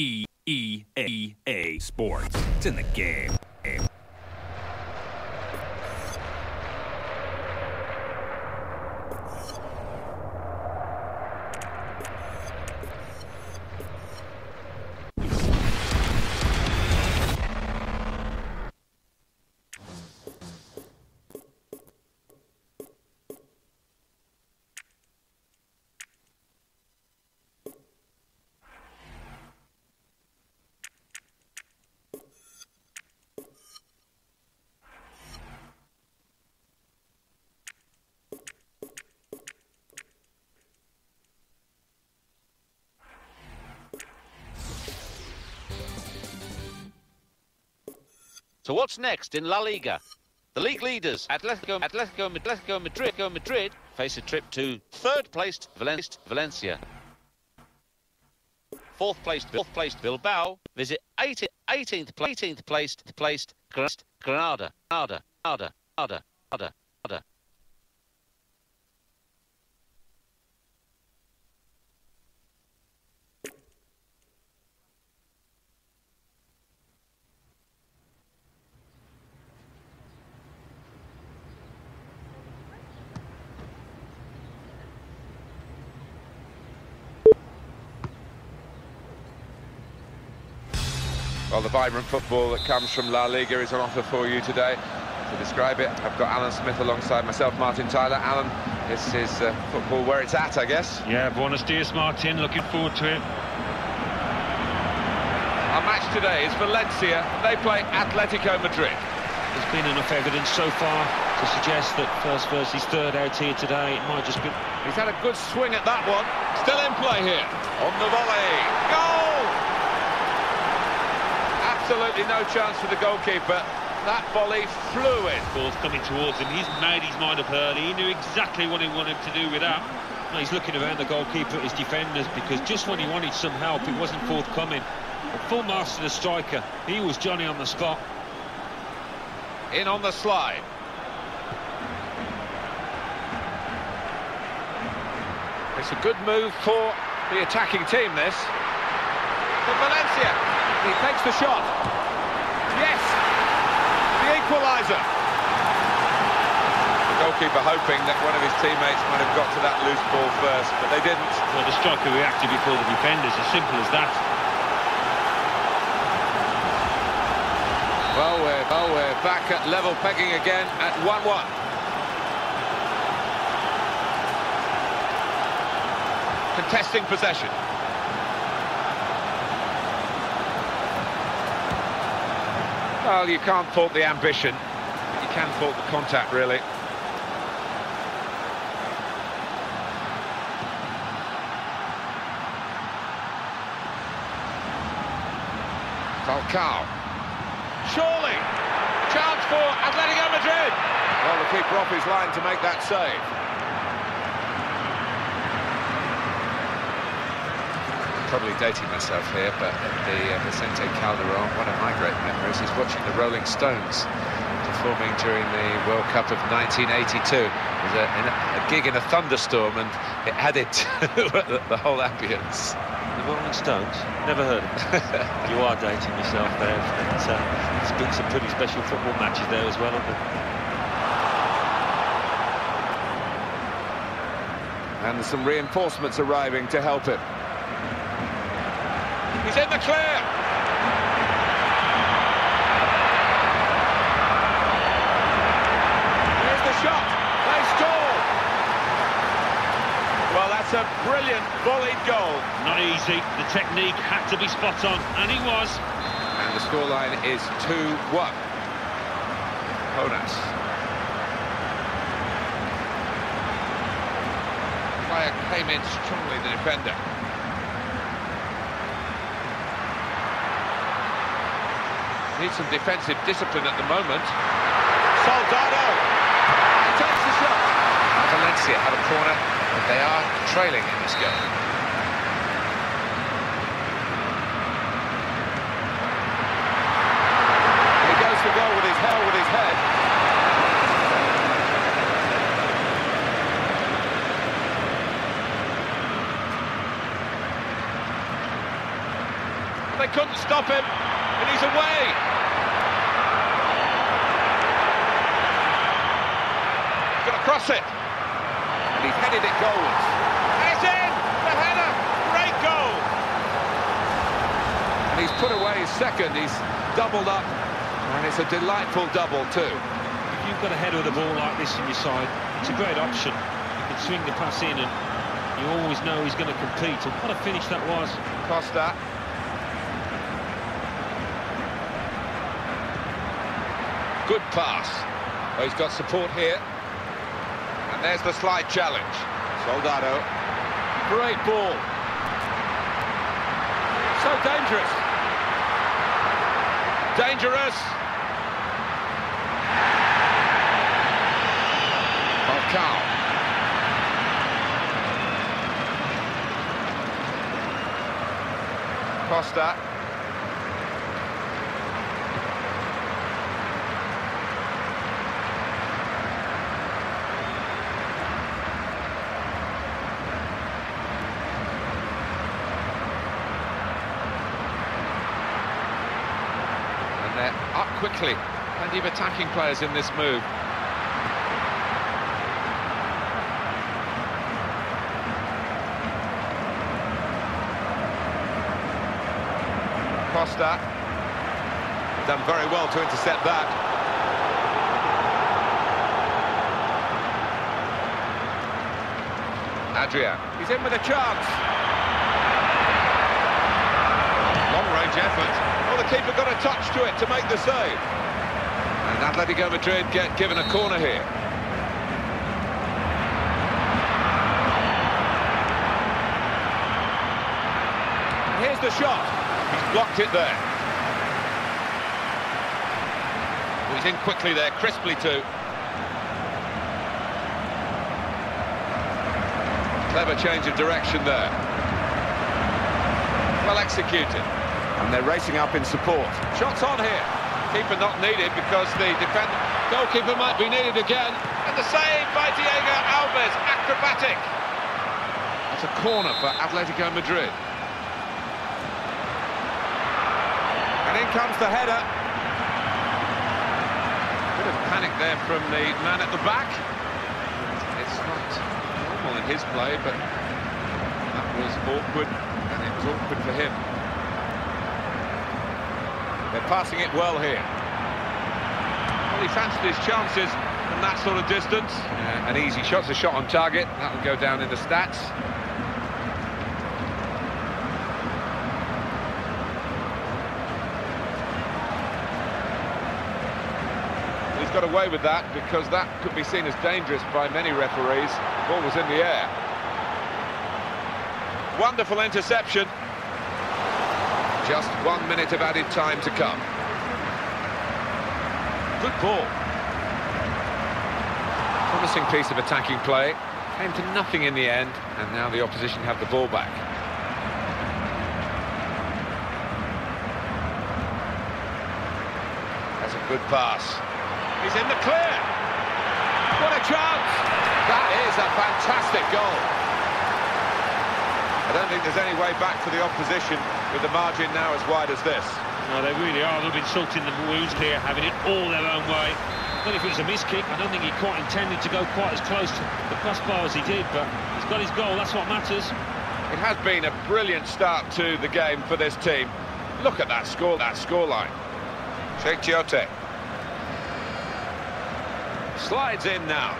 E E A A Sports. It's in the game. So what's next in La Liga? The league leaders, Atletico, Atletico, Atletico Madrid, Atletico Madrid, face a trip to third-placed Valencia. Fourth placed, fourth placed Bilbao visit 18th, 18th, 18th placed, placed Granada, Granada, Granada, Granada, Granada, Well, the vibrant football that comes from La Liga is on offer for you today. To describe it, I've got Alan Smith alongside myself, Martin Tyler. Alan, this is uh, football where it's at, I guess. Yeah, buenos dias, Martin. Looking forward to it. Our match today is Valencia. They play Atletico Madrid. There's been enough evidence so far to suggest that first versus third out here today. It might just be... He's had a good swing at that one. Still in play here. On the volley. Goal! Absolutely no chance for the goalkeeper. That volley flew in. Ball's coming towards him. He's made his mind up early. He knew exactly what he wanted to do with that. Now he's looking around the goalkeeper at his defenders because just when he wanted some help, it wasn't forthcoming. Full marks to the striker. He was Johnny on the spot. In on the slide. It's a good move for the attacking team, this. For Valencia. He takes the shot. Yes! The equaliser. The goalkeeper hoping that one of his teammates might have got to that loose ball first, but they didn't. Well, the striker reacted before the defenders. As simple as that. Well, we're, well, we're back at level pegging again at 1-1. Contesting possession. Well, you can't fault the ambition. but You can fault the contact, really. Falcao. Surely. Chance for Atletico Madrid. Well, the keeper off his line to make that save. Probably dating myself here, but the uh, Vicente Calderon, one of my great memories is watching the Rolling Stones performing during the World Cup of 1982. It was a, a, gig in a thunderstorm, and it added to the, whole ambience. The Rolling Stones? Never heard of them. you are dating yourself there. But, uh, there's been some pretty special football matches there as well? And some reinforcements arriving to help him. He's in the clear. Here's the shot. They stall. Well, that's a brilliant volleyed goal. Not easy. The technique had to be spot on, and he was. And the scoreline is 2-1. Jonas. Player came in strongly, the defender. Needs some defensive discipline at the moment. Soldado. He takes the shot. Valencia have a corner, but they are trailing in this game. He goes for goal with his hell with his head. they couldn't stop him, and he's away. Going to cross it, and he's headed it goals. It's in! The header! Great goal! And he's put away his second, he's doubled up, and it's a delightful double too. If you've got a header of the ball like this in your side, it's a great option. You can swing the pass in and you always know he's going to compete. And what a finish that was. Costa. Good pass. Oh, he's got support here. And there's the slide challenge. Soldado. Great ball. So dangerous. Dangerous. Falcao. Costa. And they're up quickly. Plenty of attacking players in this move. Costa. Done very well to intercept that. Adrian. He's in with a chance. Effort. Oh, the keeper got a touch to it to make the save. And Atletico Madrid get given a corner here. Here's the shot. He's blocked it there. Oh, he's in quickly there, crisply too. Clever change of direction there. Well executed. And they're racing up in support. Shots on here. Keeper not needed because the defender, goalkeeper might be needed again. And the save by Diego Alves, acrobatic. That's a corner for Atletico Madrid. And in comes the header. Bit of panic there from the man at the back. It's not normal in his play, but that was awkward, and it was awkward for him. They're passing it well here. Well, he fancied his chances from that sort of distance. Uh, an easy shot's a shot on target. That will go down in the stats. He's got away with that because that could be seen as dangerous by many referees. Ball was in the air. Wonderful interception. Just one minute of added time to come. Good ball. Promising piece of attacking play. Came to nothing in the end, and now the opposition have the ball back. That's a good pass. He's in the clear. What a chance! That is a fantastic goal. I don't think there's any way back for the opposition with the margin now as wide as this. No, they really are. They've been salting the wounds here, having it all their own way. Not if it was a miss kick. I don't think he quite intended to go quite as close to the crossbar as he did, but he's got his goal. That's what matters. It has been a brilliant start to the game for this team. Look at that score, that scoreline. Sheikh Chiote. Slides in now.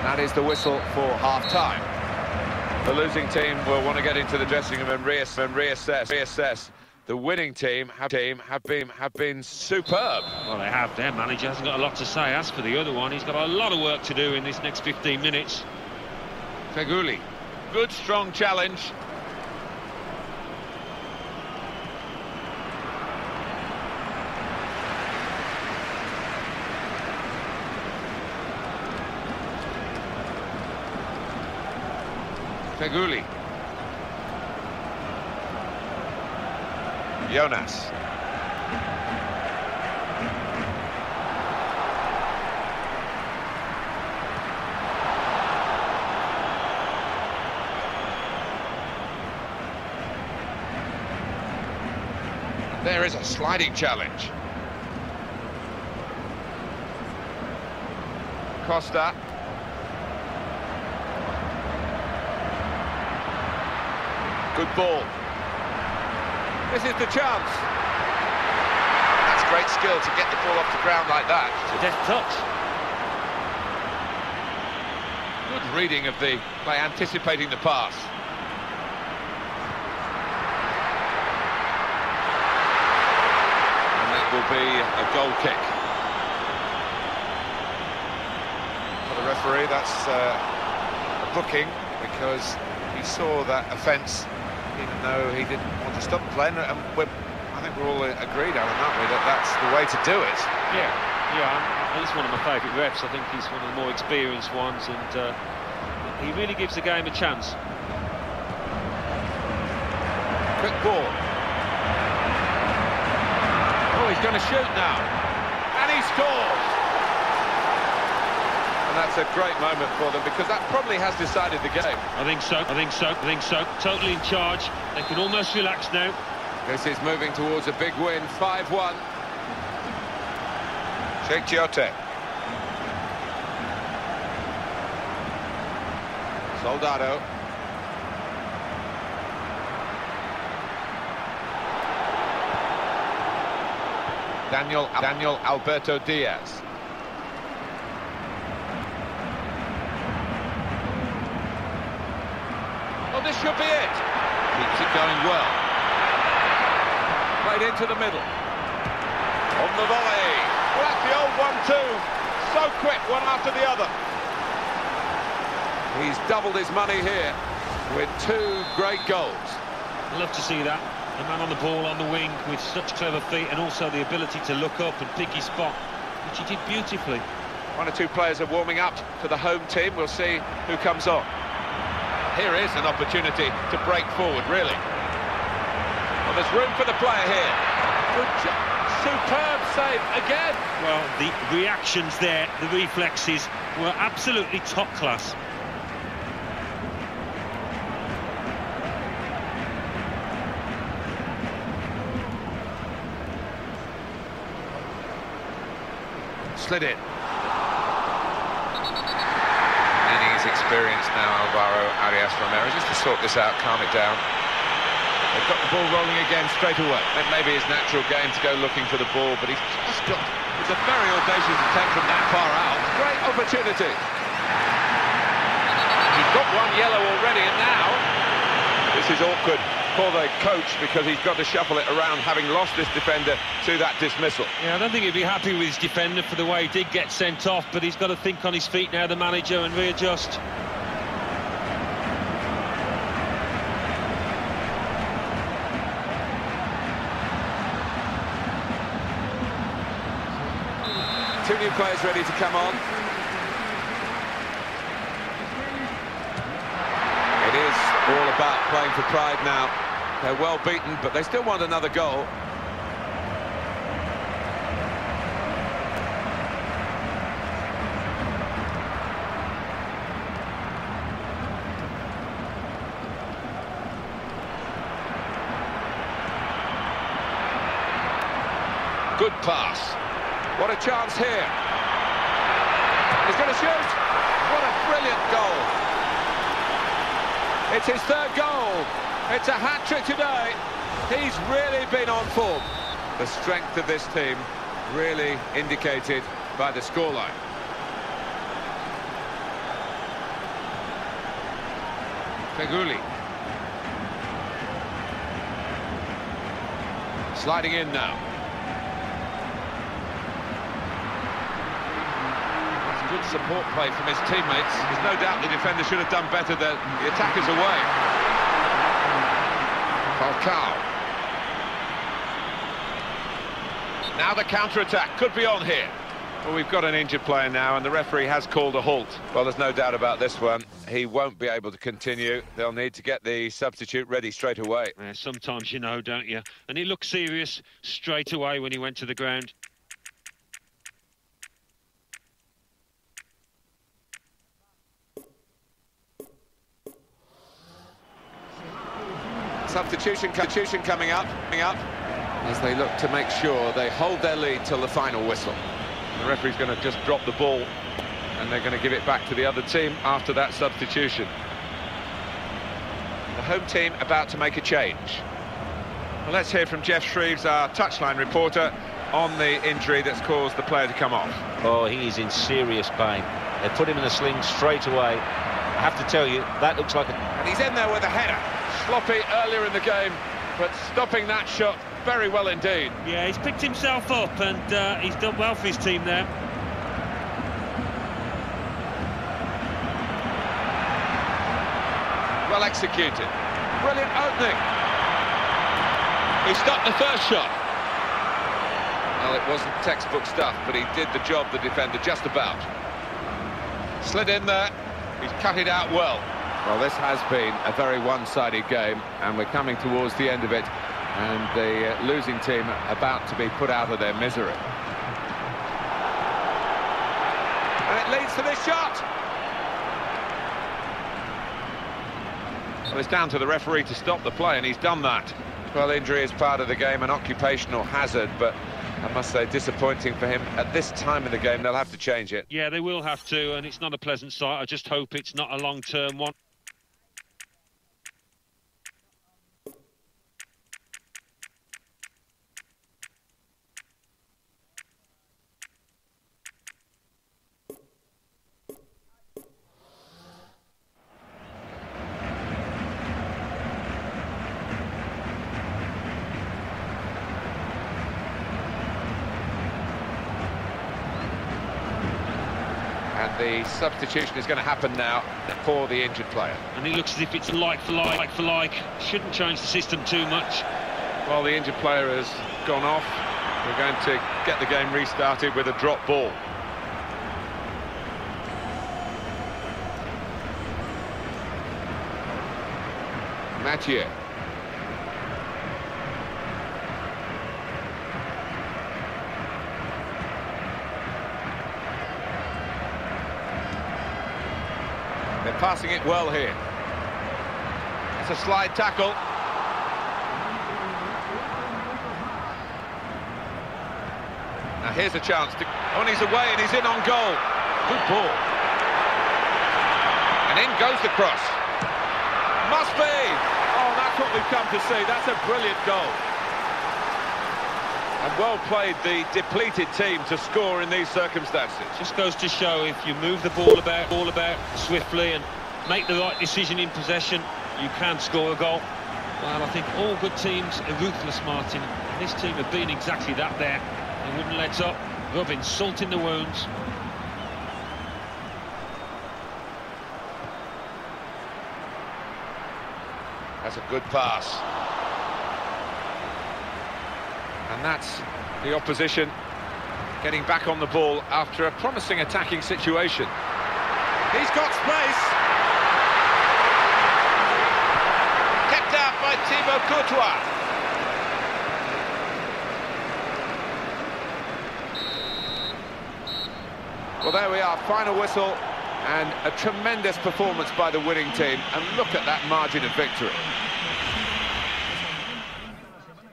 That is the whistle for half-time. The losing team will want to get into the dressing room and reassess, and reassess, reassess. The winning team have, team have been have been superb. Well, they have. Their manager hasn't got a lot to say. As for the other one, he's got a lot of work to do in this next 15 minutes. Feghouli, good strong challenge. Feghouli. Jonas. There is a sliding challenge. Costa. Good ball. This is the chance. That's great skill to get the ball off the ground like that. It's a deft touch. Good reading of the by anticipating the pass. And that will be a goal kick. For the referee, that's uh, a booking because he saw that offence, even though he didn't want to stop playing. And we're, I think we're all agreed, Alan, aren't we, that that's the way to do it. Yeah, yeah. He's one of my favourite refs. I think he's one of the more experienced ones, and uh, he really gives the game a chance. Quick ball. Oh, he's going to shoot now. And he scores! And that's a great moment for them because that probably has decided the game. I think so. I think so. I think so. Totally in charge. They can almost relax now. This is moving towards a big win, 5-1. Sheikh Giote. Soldado. Daniel Daniel Alberto Diaz. This should be it. Keeps it going well. Played into the middle. On the volley. Well, that's the old one-two. So quick, one after the other. He's doubled his money here with two great goals. Love to see that. A man on the ball on the wing with such clever feet and also the ability to look up and pick his spot, which he did beautifully. One or two players are warming up for the home team. We'll see who comes on. Here is an opportunity to break forward, really. Well, there's room for the player here. Superb save again. Well, the reactions there, the reflexes, were absolutely top class. Slid it. Needing his experience now, Alvaro Arias Romero, just to sort this out, calm it down. They've got the ball rolling again straight away. It may be his natural game to go looking for the ball, but he's just got... It's a very audacious attempt from that far out. Great opportunity. He's got one yellow already, and now... This is awkward for the coach because he's got to shuffle it around, having lost this defender to that dismissal. Yeah, I don't think he'd be happy with his defender for the way he did get sent off, but he's got to think on his feet now, the manager, and readjust. Two new players ready to come on. It is all about playing for pride now. They're well beaten, but they still want another goal. Good pass. What a chance here. He's going to shoot. What a brilliant goal. It's his third goal. It's a hat-trick today. He's really been on form. The strength of this team really indicated by the scoreline. Feghouli. Sliding in now. good support play from his teammates. There's no doubt the defender should have done better. The, the attacker's away. Falcao. Now the counter-attack could be on here. Well, we've got an injured player now, and the referee has called a halt. Well, there's no doubt about this one. He won't be able to continue. They'll need to get the substitute ready straight away. Yeah, sometimes you know, don't you? And he looked serious straight away when he went to the ground. Substitution, substitution coming up, coming up. as they look to make sure they hold their lead till the final whistle. The referee's going to just drop the ball and they're going to give it back to the other team after that substitution. The home team about to make a change. Well, let's hear from Jeff Shreeves, our touchline reporter, on the injury that's caused the player to come off. Oh, he's in serious pain. They put him in a sling straight away. I have to tell you, that looks like a... And he's in there with a header. Sloppy earlier in the game, but stopping that shot very well indeed. Yeah, he's picked himself up and uh, he's done well for his team there. Well executed. Brilliant opening. He stopped the first shot. Well, it wasn't textbook stuff, but he did the job, the defender, just about. Slid in there. He's cut it out well. Well, this has been a very one-sided game, and we're coming towards the end of it, and the uh, losing team about to be put out of their misery. And it leads to this shot. Well, it's down to the referee to stop the play, and he's done that. Well, injury is part of the game, an occupational hazard, but I must say, disappointing for him. At this time in the game, they'll have to change it. Yeah, they will have to, and it's not a pleasant sight. I just hope it's not a long-term one. The substitution is going to happen now for the injured player. And he looks as if it's like for like, like for like. Shouldn't change the system too much. Well, the injured player has gone off. We're going to get the game restarted with a drop ball. Mathieu. Passing it well here. It's a slide tackle. Now here's a chance to... Oh, on his away and he's in on goal. Good ball. And in goes the cross. Must be! Oh, that's what we've come to see. That's a brilliant goal. And well played the depleted team to score in these circumstances. Just goes to show if you move the ball about, ball about swiftly and make the right decision in possession, you can score a goal. Well, I think all good teams are ruthless, Martin. And this team have been exactly that there. They wouldn't let up, rubbing salt in the wounds. That's a good pass. And that's the opposition getting back on the ball after a promising attacking situation. He's got space. Kept out by Thibaut Courtois. Well, there we are, final whistle, and a tremendous performance by the winning team. And look at that margin of victory.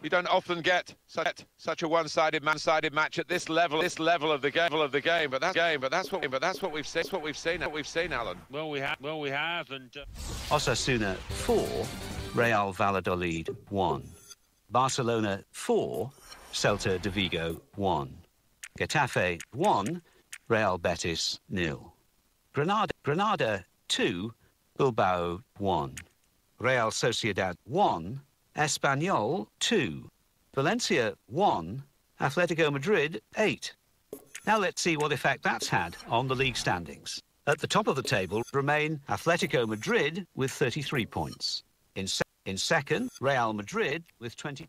You don't often get such, such a one-sided, man-sided match at this level, this level of the game, of the game. But that's game. But that's what, but that's what we've seen. That's what we've seen. What we've seen, Alan. Well, we have. Well, we have. And uh... Osasuna four, Real Valladolid one, Barcelona four, Celta de Vigo one, Getafe one, Real Betis nil, Granada Granada two, Bilbao one, Real Sociedad one. Espanyol 2, Valencia 1, Atletico Madrid 8. Now let's see what effect that's had on the league standings. At the top of the table remain Atletico Madrid with 33 points. In, se in second, Real Madrid with 20.